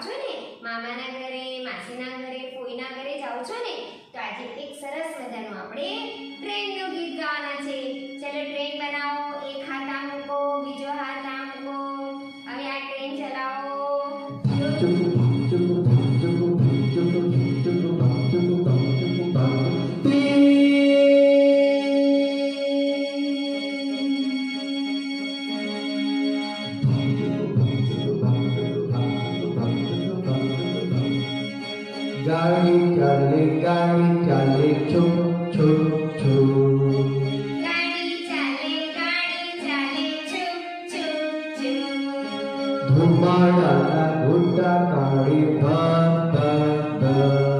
જાઓ છો ને? મામાના ઘરે, માસીના ઘરે, ફોઈના ઘરે જાઓ છો ને? તો આજે એક સરસ મજાનું આપણે ટ્રેન ટ્રેનનું ગીત ગાવાના છે. ચલો ટ્રેન બનાવો, એક હાથ આમ મૂકો, બીજો હાથ આમ મૂકો. હવે આ ટ્રેન ચલાવો. गाड़ी चाले गाड़ी चाले छुप छुप छुप धुआँ डाला घुटा गाड़ी भाग भाग भाग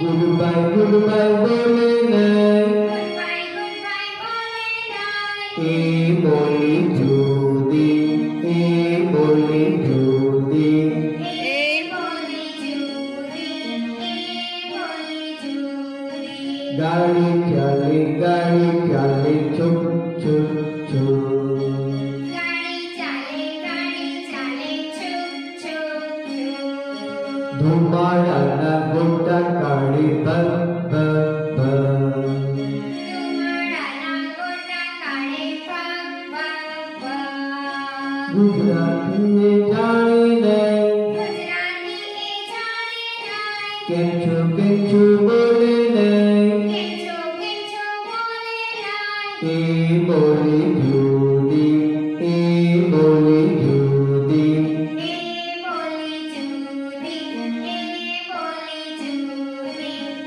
Goodbye, goodbye, baby. गाड़ी चली गाड़ी चली छुप छुप छुप धुमा डाला गुट्टा काड़ी बल बल गुजराती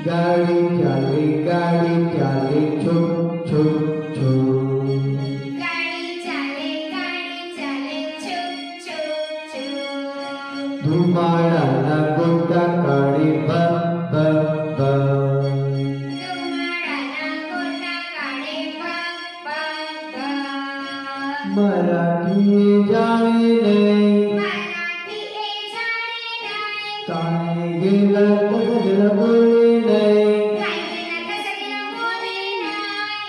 गाड़ी चले गाड़ी चले छुप छुप छुप गाड़ी चले गाड़ी चले छुप छुप छुप धुमाड़ा ना गुड्डा काड़ी बम बम बम मराठी जाने नाही काय गेलं कसं गेलं बोलले नाही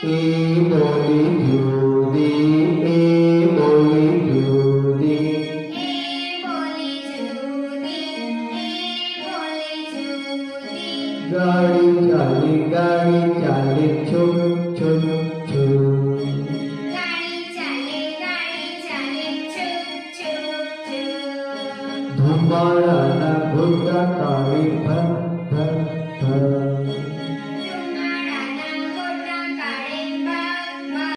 ए बोली घेऊ दे ए बोली घेऊ दे गाडी चाली गाडी चाली भंडारण बुद्ध काली भक्त